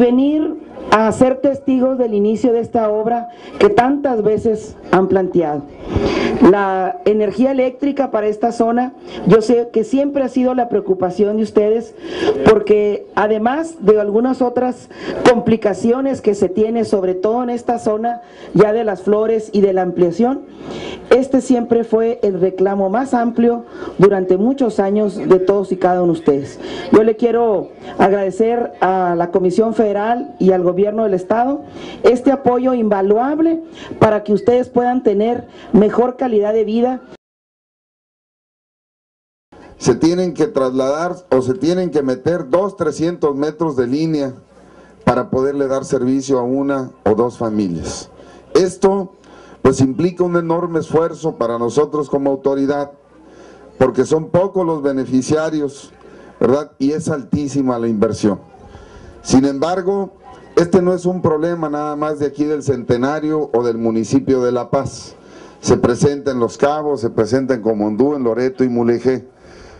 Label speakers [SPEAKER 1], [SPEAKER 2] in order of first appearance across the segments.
[SPEAKER 1] venir a ser testigos del inicio de esta obra que tantas veces han planteado. La energía eléctrica para esta zona, yo sé que siempre ha sido la preocupación de ustedes, porque además de algunas otras complicaciones que se tiene, sobre todo en esta zona ya de las flores y de la ampliación, este siempre fue el reclamo más amplio durante muchos años de todos y cada uno de ustedes. Yo le quiero agradecer a la Comisión Federal y al Gobierno del Estado este apoyo invaluable para que ustedes puedan tener mejor calidad de vida.
[SPEAKER 2] Se tienen que trasladar o se tienen que meter dos, 300 metros de línea para poderle dar servicio a una o dos familias. Esto pues implica un enorme esfuerzo para nosotros como autoridad, porque son pocos los beneficiarios, ¿verdad? Y es altísima la inversión. Sin embargo, este no es un problema nada más de aquí del Centenario o del municipio de La Paz. Se presenta en Los Cabos, se presenta en Comondú, en Loreto y Mulegé.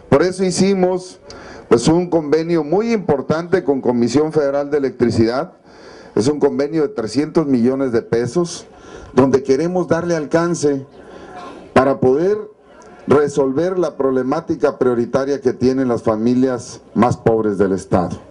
[SPEAKER 2] Por eso hicimos pues un convenio muy importante con Comisión Federal de Electricidad. Es un convenio de 300 millones de pesos, donde queremos darle alcance para poder resolver la problemática prioritaria que tienen las familias más pobres del Estado.